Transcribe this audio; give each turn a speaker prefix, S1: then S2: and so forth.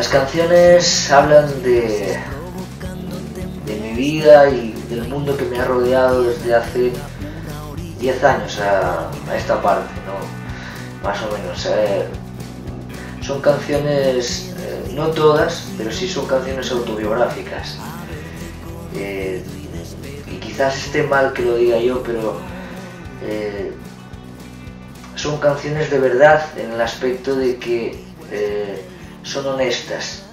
S1: Las canciones hablan de, de mi vida y del mundo que me ha rodeado desde hace 10 años a, esta parte, ¿no? Más o menos. Eh, son canciones, eh, no todas, pero sí son canciones autobiográficas. Eh, y quizás esté mal que lo diga yo, pero son canciones de verdad en el aspecto de que son honestas.